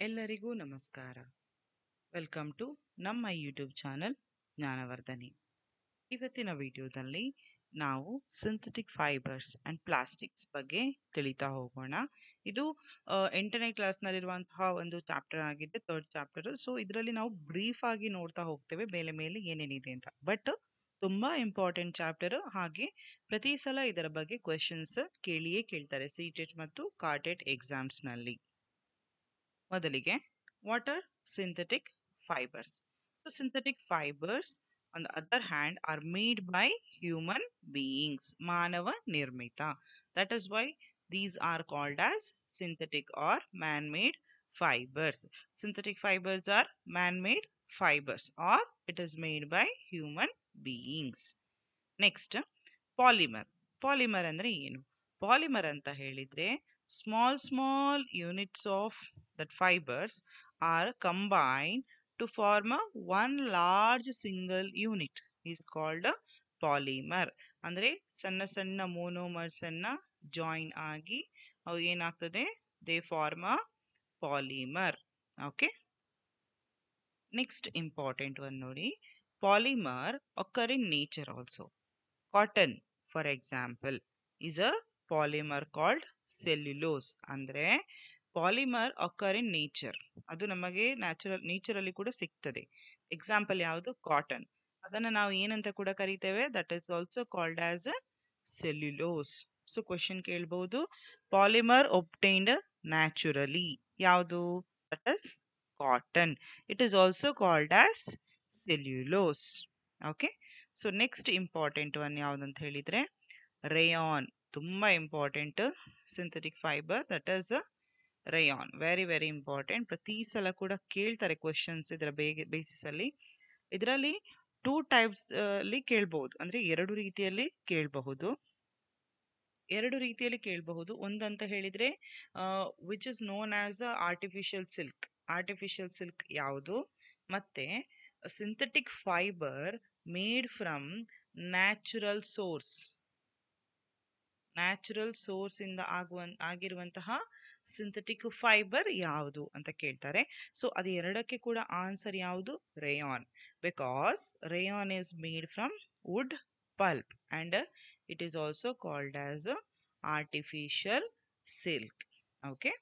ಎಲ್ಲರಿಗೂ ನಮಸ್ಕಾರ. Welcome to ನಮ್ಮ ಯೂಟ್ಯೂಬ್ ಚಾನಲ್ ಜ್ಞಾನವರ್ಧನೆ ಇವತ್ತಿನ ವಿಡಿಯೋದಲ್ಲಿ ನಾವು ಸಿಂಥೆಟಿಕ್ ಫೈಬರ್ಸ್ ಆ್ಯಂಡ್ ಪ್ಲಾಸ್ಟಿಕ್ಸ್ ಬಗ್ಗೆ ತಿಳಿತಾ ಹೋಗೋಣ. ಇದು ಎಂಟನೇ ಕ್ಲಾಸ್ನಲ್ಲಿರುವಂತಹ ಒಂದು ಚಾಪ್ಟರ್ ಆಗಿದೆ ಥರ್ಡ್ ಚಾಪ್ಟರ್ ಸೊ ಇದರಲ್ಲಿ ನಾವು ಬ್ರೀಫ್ ಆಗಿ ನೋಡ್ತಾ ಹೋಗ್ತೇವೆ, ಮೇಲೆ ಮೇಲೆ ಏನೇನಿದೆ ಅಂತ. ಬಟ್ ತುಂಬ ಇಂಪಾರ್ಟೆಂಟ್ ಚಾಪ್ಟರ್ ಹಾಗೆ ಪ್ರತಿ ಸಲ ಇದರ ಬಗ್ಗೆ ಕ್ವೆಶನ್ಸ್ ಕೇಳಿಯೇ ಕೇಳ್ತಾರೆ ಸಿ ಟೆಟ್ ಮತ್ತು ಕಾರ್ಟೆಟ್ ಎಕ್ಸಾಮ್ಸ್ನಲ್ಲಿ ಮೊದಲಿಗೆ what are synthetic fibres so synthetic fibres on the other hand are made by human beings ಮಾನವ ನಿರ್ಮಿತ that is why these are called as synthetic or man made fibres synthetic fibres are man made fibres or it is made by human beings next polymer polymer ಅಂದ್ರೆ ಏನು? Polymer ಅಂತ ಹೇಳಿದ್ರೆ small small units of that fibres are to to a one one large single unit is called polymer ಅಂದರೆ ಸಣ್ಣ ಸಣ್ಣ ಮೋನೋಮರ್ಸನ್ನು join ಆಗಿ ಅವು ಏನಾಗ್ತದೆ? They form a polymer okay next important one ನೋಡಿ. Polymer occur in nature also cotton for example is a polymer called cellulose ಅಂದರೆ polymer occur in nature ಅದು ನಮಗೆ ನ್ಯಾಚುರಲ್ ನೇಚರಲ್ಲಿ ಕೂಡ ಸಿಗ್ತದೆ. ಎಕ್ಸಾಂಪಲ್ ಯಾವುದು? ಕಾಟನ್ ಅದನ್ನು ನಾವು ಏನಂತ ಕೂಡ ಕರಿತೇವೆ? That is also called as a cellulose so question ಕೇಳ್ಬೋದು. ಪಾಲಿಮರ್ ಒಬ್ಟೈನ್ಡ್ ನ್ಯಾಚುರಲಿ ಯಾವುದು? That is cotton it is also called as cellulose okay so next important one ಯಾವುದಂತ ಹೇಳಿದರೆ ರೇಯಾನ್ ತುಂಬಾ important synthetic fibre that is rayon very very important ಪ್ರತಿ ಸಲ ಕೂಡ ಕೇಳ್ತಾರೆ questions ಇದರ ಬೇಗ ಬೇಸಿಸ್ ಅಲ್ಲಿ. ಇದರಲ್ಲಿ ಟೂ ಟೈಪ್ಸ್ ಅಲ್ಲಿ ಕೇಳ್ಬಹುದು ಅಂದ್ರೆ ಎರಡು ರೀತಿಯಲ್ಲಿ ಕೇಳಬಹುದು. ಎರಡು ರೀತಿಯಲ್ಲಿ ಕೇಳಬಹುದು. ಒಂದಂತ ಹೇಳಿದ್ರೆ which is known as a artificial silk artificial silk ಯಾವುದು? ಮತ್ತೆ synthetic fibre made from natural source natural source ಇಂದ ಆಗುವ, ಆಗಿರುವಂತಹ ಸಿಂಥೆಟಿಕ್ ಫೈಬರ್ ಯಾವುದು ಅಂತ ಕೇಳ್ತಾರೆ. ಸೊ ಅದು ಎರಡಕ್ಕೆ ಕೂಡ ಆನ್ಸರ್ ಯಾವುದು? Rayon because rayon is made from wood pulp and it is also called as artificial silk okay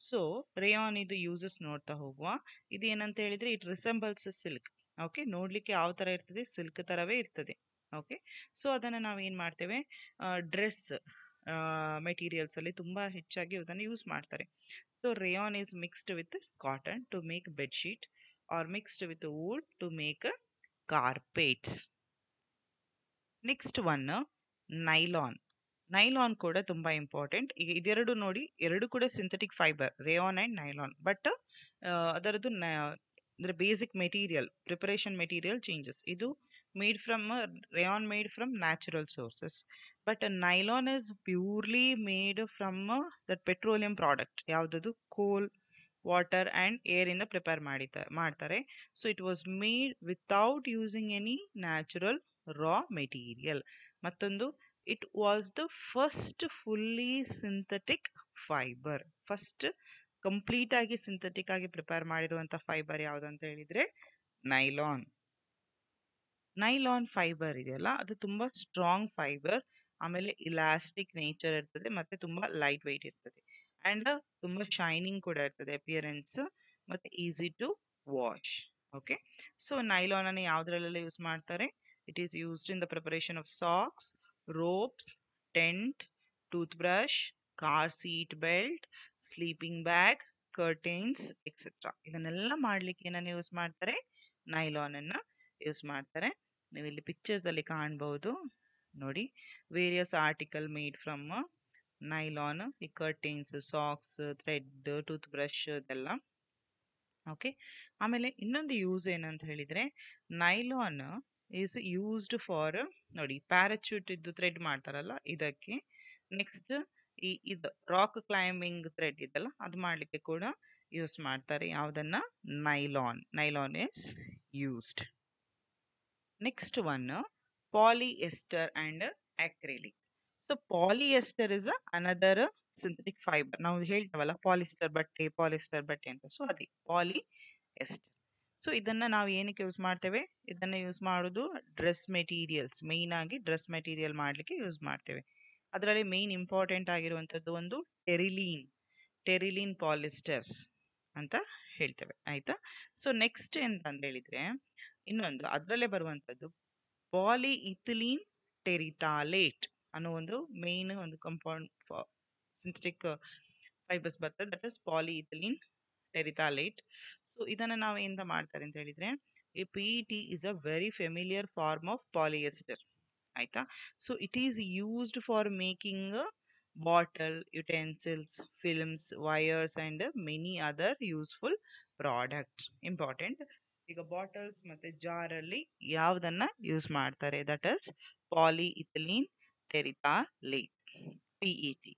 so rayon ಇದು ಯೂಸಸ್ ನೋಡ್ತಾ ಹೋಗುವ. ಇದು ಏನಂತ ಹೇಳಿದ್ರೆ ಇಟ್ ರಿಸೆಂಬಲ್ಸ್ ಸಿಲ್ಕ್ ಓಕೆ ನೋಡಲಿಕ್ಕೆ ಯಾವ ಥರ ಇರ್ತದೆ? ಸಿಲ್ಕ್ ಥರವೇ ಇರ್ತದೆ. ಓಕೆ ಸೊ ಅದನ್ನು ನಾವು ಏನು ಮಾಡ್ತೇವೆ? ಡ್ರೆಸ್ ಮೆಟೀರಿಯಲ್ಸಲ್ಲಿ ತುಂಬಾ ಹೆಚ್ಚಾಗಿ ಅದನ್ನು ಯೂಸ್ ಮಾಡ್ತಾರೆ. So rayon is mixed with cotton to make bedsheet or mixed with wood to make carpets next one nylon nylon ಕೂಡ ತುಂಬಾ ಇಂಪಾರ್ಟೆಂಟ್ ಈಗ ಇದೆರಡು ನೋಡಿ, ಎರಡು ಕೂಡ synthetic fibre rayon and nylon but ಅದರದ್ದು ಅಂದ್ರೆ basic material preparation material changes ಇದು made from rayon made from natural sources but nylon is purely made from that petroleum product ಯಾವುದದು? ಕೋಲ್ ವಾಟರ್ ಆ್ಯಂಡ್ ಏರ್ ಇಂದ prepare ಮಾಡಿತ ಮಾಡ್ತಾರೆ. So it was made without using any natural raw material ಮತ್ತೊಂದು it was the first fully synthetic fibre first ಕಂಪ್ಲೀಟಾಗಿ synthetic ಆಗಿ prepare ಮಾಡಿರುವಂಥ fibre ಯಾವುದಂತ ಹೇಳಿದರೆ nylon nylon fibre ಇದೆಯಲ್ಲ, ಅದು ತುಂಬ ಸ್ಟ್ರಾಂಗ್ ಫೈಬರ್ ಆಮೇಲೆ ಇಲಾಸ್ಟಿಕ್ ನೇಚರ್ ಇರ್ತದೆ, ಮತ್ತೆ ತುಂಬ ಲೈಟ್ ವೆಯ್ಟ್ ಇರ್ತದೆ. ಅಂಡ್ ತುಂಬ ಶೈನಿಂಗ್ ಕೂಡ ಇರ್ತದೆ ಅಪಿಯರೆನ್ಸ್ ಮತ್ತೆ easy to wash okay so nylon ಅನ್ನು ಯಾವ್ದ್ರಲ್ಲೆಲ್ಲ ಯೂಸ್ ಮಾಡ್ತಾರೆ? It is used in the preparation of socks ropes tent tooth brush car seat belt sleeping bag curtains etcetera ಇದನ್ನೆಲ್ಲ ಮಾಡ್ಲಿಕ್ಕೆ ಏನನ್ನ ಯೂಸ್ ಮಾಡ್ತಾರೆ? ನೈಲಾನ್ ಅನ್ನ ಯೂಸ್ ಮಾಡ್ತಾರೆ. ನೀವು ಇಲ್ಲಿ ಪಿಕ್ಚರ್ಸ್ ಅಲ್ಲಿ ಕಾಣಬಹುದು ನೋಡಿ various article made from nylon ಈ curtains socks thread tooth brush ಇದೆಲ್ಲ. ಓಕೆ ಆಮೇಲೆ ಇನ್ನೊಂದು ಯೂಸ್ ಏನಂತ ಹೇಳಿದ್ರೆ ನೈಲಾನ್ ಈಸ್ ಯೂಸ್ಡ್ ಫಾರ್ ನೋಡಿ ಪ್ಯಾರಾಚೂಟ್ ಇದ್ದು ಥ್ರೆಡ್ ಮಾಡ್ತಾರಲ್ಲ, ಇದಕ್ಕೆ. ನೆಕ್ಸ್ಟ್ ಈ, ಇದು ರಾಕ್ ಕ್ಲೈಂಬಿಂಗ್ ಥ್ರೆಡ್ ಇದೆಲ್ಲ, ಅದು ಮಾಡಲಿಕ್ಕೆ ಕೂಡ ಯೂಸ್ ಮಾಡ್ತಾರೆ. ಯಾವುದನ್ನು? Nylon nylon is used next one polyester and acrylic so polyester is another synthetic fibre ನಾವು ಹೇಳ್ತೇವಲ್ಲ ಪಾಲಿಸ್ಟರ್ ಬಟ್ಟೆ ಪಾಲಿಸ್ಟರ್ ಬಟ್ಟೆ ಅಂತ. ಸೊ ಅದೇ ಪಾಲಿ ಎಸ್ಟರ್ ಸೊ ಇದನ್ನ ನಾವು ಏನಕ್ಕೆ ಯೂಸ್ ಮಾಡ್ತೇವೆ? ಇದನ್ನ ಯೂಸ್ ಮಾಡೋದು ಡ್ರೆಸ್ ಮೆಟೀರಿಯಲ್ಸ್ ಮೈನ್ ಆಗಿ ಡ್ರೆಸ್ ಮೆಟೀರಿಯಲ್ ಮಾಡಲಿಕ್ಕೆ ಯೂಸ್ ಮಾಡ್ತೇವೆ. ಅದರಲ್ಲಿ ಮೇಯ್ನ್ ಇಂಪಾರ್ಟೆಂಟ್ ಆಗಿರುವಂಥದ್ದು ಒಂದು ಟೆರಿಲೀನ್ ಟೆರಿಲೀನ್ ಪಾಲಿಸ್ಟರ್ಸ್ ಅಂತ ಹೇಳ್ತೇವೆ. ಆಯ್ತಾ? ಸೊ ನೆಕ್ಸ್ಟ್ ಎಂತ ಹೇಳಿದ್ರೆ ಇನ್ನೊಂದು, ಅದರಲ್ಲೇ ಬರುವಂಥದ್ದು ಪಾಲಿ ಇಥಿಲೀನ್ ಟೆರಿತಾಲೇಟ್ ಅನ್ನೋ ಒಂದು ಮೇನ್ ಒಂದು ಕಂಪೌಂಡ್ ಸಿಂಥೆಟಿಕ್ ಫೈಬರ್ಸ್ ಬರ್ತದೆ. That is poly ethylene terephthalate so ಇದನ್ನು ನಾವು ಎಂತ ಮಾಡ್ತಾರೆ ಅಂತ ಹೇಳಿದರೆ P E T is a very familiar form of polyester ಆಯಿತಾ? So it is used for making bottle utensils films wires and many other useful product important ಈಗ bottles ಮತ್ತು ಜಾರಲ್ಲಿ ಯಾವುದನ್ನು ಯೂಸ್ ಮಾಡ್ತಾರೆ? That is poly ethylene terephthalate P E T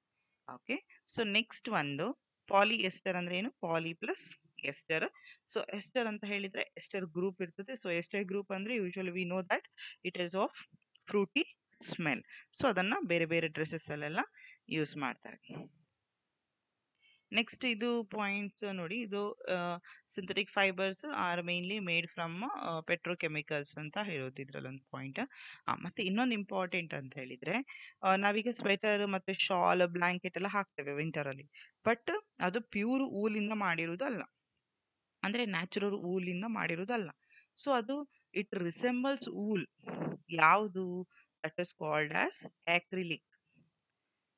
okay so next ಒಂದು poly ester ಅಂದ್ರೆ ಏನು? Poly plus ester so ester ಅಂತ ಹೇಳಿದ್ರೆ ಎಸ್ಟರ್ ಗ್ರೂಪ್ ಇರ್ತದೆ. ಸೊ ಎಸ್ಟರ್ ಗ್ರೂಪ್ ಅಂದ್ರೆ usually we know that it is of fruity smell so ಅದನ್ನ ಬೇರೆ ಬೇರೆ ಡ್ರೆಸ್ಸಸ್ ಅಲ್ಲೆಲ್ಲ ಯೂಸ್ ಮಾಡ್ತಾರೆ. ನೆಕ್ಸ್ಟ್ ಇದು ಪಾಯಿಂಟ್ಸ್ ನೋಡಿ, ಇದು synthetic fibres are mainly made from petrochemicals ಅಂತ ಹೇಳೋದು ಇದ್ರಲ್ಲಿ ಒಂದು ಪಾಯಿಂಟ್ ಮತ್ತೆ ಇನ್ನೊಂದು ಇಂಪಾರ್ಟೆಂಟ್ ಅಂತ ಹೇಳಿದ್ರೆ ನಾವೀಗ ಸ್ವೆಟರ್ ಮತ್ತೆ ಶಾಲ್ ಬ್ಲಾಂಕೆಟ್ ಎಲ್ಲ ಹಾಕ್ತೇವೆ ವಿಂಟರ್ ಅಲ್ಲಿ. ಬಟ್ ಅದು ಪ್ಯೂರ್ ಊಲಿಂದ ಮಾಡಿರೋದಲ್ಲ. ಅಂದ್ರೆ ನ್ಯಾಚುರಲ್ ಊಲಿಂದ ಮಾಡಿರೋದಲ್ಲ. ಸೊ ಅದು ಇಟ್ ರಿಸೆಂಬಲ್ಸ್ ಊಲ್. ಯಾವುದು? That is called as acrylic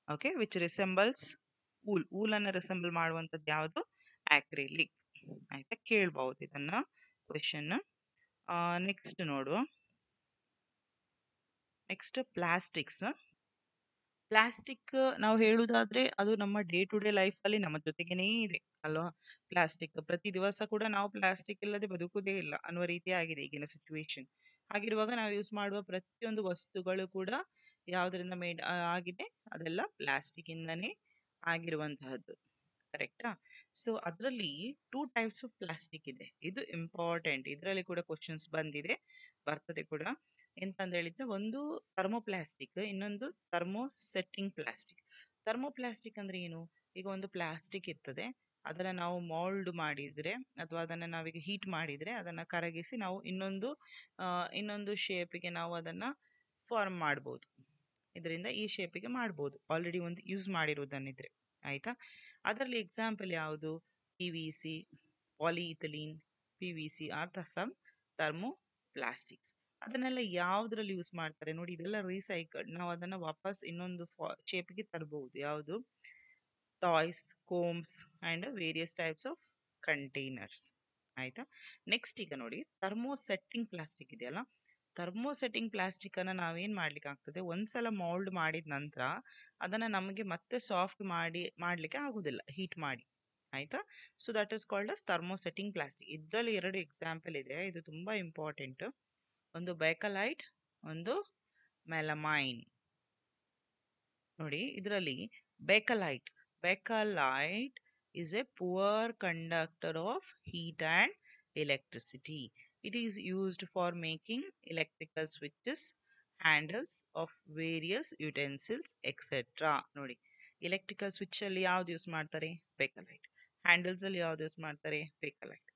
okay which resembles wool ಊಲನ್ನು resemble ಮಾಡುವಂಥದ್ದು ಯಾವುದು? ಆಕ್ರಿಲಿಕ್ ಆಯ್ತಾ? ಕೇಳ್ಬಹುದು ಇದನ್ನ ಕ್ವೆಶನ್ ನೆಕ್ಸ್ಟ್ ನೋಡು. ನೆಕ್ಸ್ಟ್ ಪ್ಲಾಸ್ಟಿಕ್ಸ್ ಪ್ಲಾಸ್ಟಿಕ್ ನಾವು ಹೇಳುವುದಾದ್ರೆ ಅದು ನಮ್ಮ ಡೇ ಟು ಡೇ ಲೈಫಲ್ಲಿ ನಮ್ಮ ಜೊತೆಗೇನೆ ಇದೆ, ಅಲ್ವಾ? ಪ್ಲಾಸ್ಟಿಕ್ ಪ್ರತಿ ದಿವಸ ಕೂಡ ನಾವು ಪ್ಲಾಸ್ಟಿಕ್ ಇಲ್ಲದೆ ಬದುಕುವುದೇ ಇಲ್ಲ ಅನ್ನುವ ರೀತಿ ಆಗಿದೆ ಈಗಿನ ಸಿಚುವೇಶನ್ ಹಾಗಿರುವಾಗ ನಾವು ಯೂಸ್ ಮಾಡುವ ಪ್ರತಿಯೊಂದು ವಸ್ತುಗಳು ಕೂಡ ಯಾವುದರಿಂದ ಮೇಡ್ ಆಗಿದೆ? ಅದೆಲ್ಲ ಪ್ಲಾಸ್ಟಿಕ್ ಇಂದನೇ ಆಗಿರುವಂತಹದ್ದು. ಕರೆಕ್ಟಾ? ಸೊ ಅದರಲ್ಲಿ ಟೂ ಟೈಪ್ಸ್ ಆಫ್ ಪ್ಲಾಸ್ಟಿಕ್ ಇದೆ. ಇದು ಇಂಪಾರ್ಟೆಂಟ್ ಇದರಲ್ಲಿ ಕೂಡ ಕ್ವಶನ್ಸ್ ಬಂದಿದೆ, ಬರ್ತದೆ ಕೂಡ. ಎಂತಂದು ಹೇಳಿದ್ರೆ, ಒಂದು ಥರ್ಮೋಪ್ಲಾಸ್ಟಿಕ್ ಇನ್ನೊಂದು ಥರ್ಮೋ ಸೆಟ್ಟಿಂಗ್ ಪ್ಲಾಸ್ಟಿಕ್ ಥರ್ಮೋಪ್ಲಾಸ್ಟಿಕ್ ಅಂದ್ರೆ ಏನು? ಈಗ ಒಂದು ಪ್ಲಾಸ್ಟಿಕ್ ಇರ್ತದೆ, ಅದನ್ನ ನಾವು ಮೋಲ್ಡ್ ಮಾಡಿದ್ರೆ, ಅಥವಾ ಅದನ್ನ ನಾವೀಗ ಹೀಟ್ ಮಾಡಿದ್ರೆ, ಅದನ್ನ ಕರಗಿಸಿ ನಾವು ಇನ್ನೊಂದು ಇನ್ನೊಂದು ಶೇಪಿಗೆ ನಾವು ಅದನ್ನ ಫಾರ್ಮ್ ಮಾಡ್ಬೋದು. ಇದರಿಂದ ಈ ಶೇಪಿಗೆ ಮಾಡ್ಬೋದು. ಆಲ್ರೆಡಿ ಒಂದು ಯೂಸ್ ಮಾಡಿರೋದನ್ನಿದ್ರೆ. ಆಯಿತಾ? ಅದರಲ್ಲಿ ಎಕ್ಸಾಂಪಲ್ ಯಾವುದು? P V C polyethylene P V C are some thermo plastics ಅದನ್ನೆಲ್ಲ ಯಾವುದ್ರಲ್ಲಿ ಯೂಸ್ ಮಾಡ್ತಾರೆ? ನೋಡಿ, ಇದೆಲ್ಲ ರೀಸೈಕಲ್ಡ್ ನಾವು ಅದನ್ನು ವಾಪಸ್ ಇನ್ನೊಂದು ಶೇಪಿಗೆ ತರಬಹುದು ಯಾವುದು? Toys combs and various types of containers ಆಯಿತಾ? ನೆಕ್ಸ್ಟ್ ಈಗ ನೋಡಿ ಥರ್ಮೋ ಸೆಟ್ಟಿಂಗ್ ಪ್ಲಾಸ್ಟಿಕ್ ಇದೆಯಲ್ಲ? ಥರ್ಮೋ ಪ್ಲಾಸ್ಟಿಕ್ಕನ್ನು ನಾವೇನು ಮಾಡಲಿಕ್ಕೆ ನಾವೇನ್ ಮಾಡ್ಲಿಕ್ಕೆ ಆಗ್ತದೆ ಒಂದ್ಸಲ ಮೌಲ್ಡ್ ಮಾಡಿದ ನಂತರ ಅದನ್ನು ನಮಗೆ ಮತ್ತೆ ಸಾಫ್ಟ್ ಮಾಡಿ, ಮಾಡಲಿಕ್ಕೆ ಆಗೋದಿಲ್ಲ ಹೀಟ್ ಮಾಡಿ. ಆಯಿತಾ? So that is called as thermosetting plastic ಇದರಲ್ಲಿ ಎರಡು ಎಕ್ಸಾಂಪಲ್ ಇದೆ. ಇದು ತುಂಬ ಇಂಪಾರ್ಟೆಂಟ್ ಒಂದು ಬೇಕಲೈಟ್ ಒಂದು ಮೆಲಮೈನ್ ನೋಡಿ, ಇದರಲ್ಲಿ bakelite bakelite is a poor conductor of heat and electricity. It is used for making electrical switches, handles of various utensils, etc. ನೋಡಿ ಎಲೆಕ್ಟ್ರಿಕಲ್ ಸ್ವಿಚ್ ಅಲ್ಲಿ ಯಾವ್ದು ಯೂಸ್ ಮಾಡ್ತಾರೆ ಬೇಕಲೈಟ್ ಹ್ಯಾಂಡಲ್ಸ್ ಅಲ್ಲಿ ಯಾವ್ದು ಯೂಸ್ ಮಾಡ್ತಾರೆ bakelite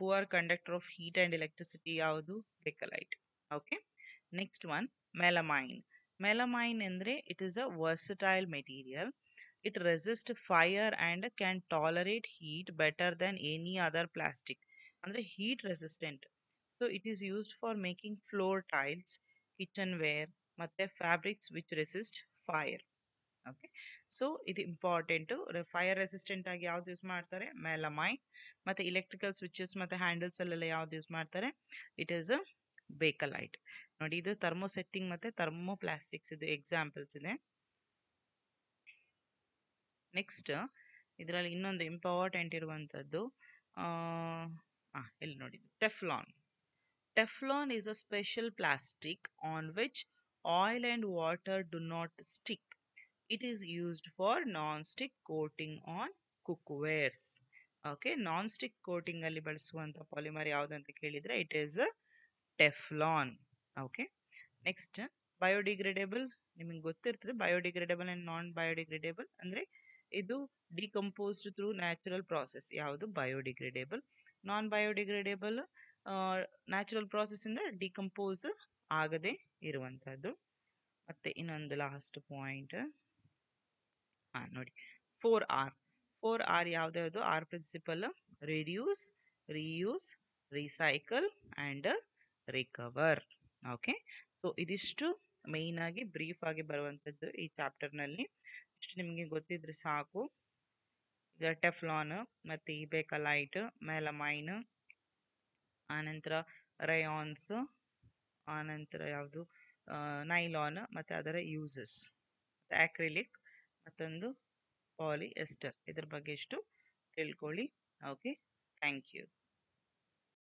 poor conductor of heat and electricity ಯಾವುದು bakelite okay next one melamine melamine ಅಂದ್ರೆ it is a versatile material it resists fire and can tolerate heat better than any other plastic andre heat resistant it is used for making floor tiles kitchen ware ಮತ್ತು fabrics which resist fire okay so ಇದು important fire resistant ಆಗಿ ಯಾವ್ದು use ಮಾಡ್ತಾರೆ? Melamine ಮತ್ತು electrical switches ಮತ್ತು ಹ್ಯಾಂಡಲ್ಸಲ್ಲೆಲ್ಲ ಯಾವ್ದು use ಮಾಡ್ತಾರೆ? It is a bakelite ನೋಡಿ, ಇದು ಥರ್ಮೋ ಸೆಟ್ಟಿಂಗ್ ಮತ್ತೆ ಥರ್ಮೋ ಪ್ಲಾಸ್ಟಿಕ್ಸ್ ಇದು ಎಕ್ಸಾಂಪಲ್ಸ್ ಇದೆ. ನೆಕ್ಸ್ಟ್ ಇದರಲ್ಲಿ ಇನ್ನೊಂದು ಇಂಪಾರ್ಟೆಂಟ್ ಇರುವಂಥದ್ದು ಇಲ್ಲಿ ನೋಡಿ Teflon is a special plastic on which oil and water do not stick it is used for non stick coating on cookwares okay non stick ಕೋಟಿಂಗಲ್ಲಿ ಬಳಸುವಂಥ polymer ಯಾವುದಂತ ಕೇಳಿದರೆ it is Teflon okay next biodegradable ನಿಮಗೆ ಗೊತ್ತಿರ್ತದೆ biodegradable and non biodegradable ಅಂದರೆ ಇದು decomposed through natural process ಯಾವುದು? Biodegradable non biodegradable natural ಪ್ರಾಸೆಸ್ಸಿಂದ decompose ಆಗದೆ ಇರುವಂಥದ್ದು ಮತ್ತು ಇನ್ನೊಂದು ಲಾಸ್ಟ್ ಪಾಯಿಂಟ್ ಹಾಂ ನೋಡಿ. Four R four R ಯಾವುದ್ಯಾವುದು? R principle reduce reuse recycle and recover okay so ಇದಿಷ್ಟು ಮೇಯ್ನಾಗಿ ಬ್ರೀಫ್ ಆಗಿ ಬರುವಂಥದ್ದು ಈ ಚಾಪ್ಟರ್ನಲ್ಲಿ ಇಷ್ಟು ನಿಮಗೆ ಗೊತ್ತಿದ್ರೆ ಸಾಕು. ಈಗ ಟೆಫ್ಲಾನ್ ಮತ್ತು ಈ ಬೇಕಲೈಟ್ ಮೆಲಮೈನ್ ಆನಂತರ ರಯಾನ್ಸ್ ಆನಂತರ ಯಾವುದು ನೈಲಾನ್ ಮತ್ತು ಅದರ ಯೂಸಸ್ ಆಕ್ರಿಲಿಕ್ ಮತ್ತೊಂದು ಪಾಲಿ ಎಸ್ಟರ್ ಇದ್ರ ಬಗ್ಗೆ ಇಷ್ಟು ತಿಳ್ಕೊಳ್ಳಿ. Okay thank you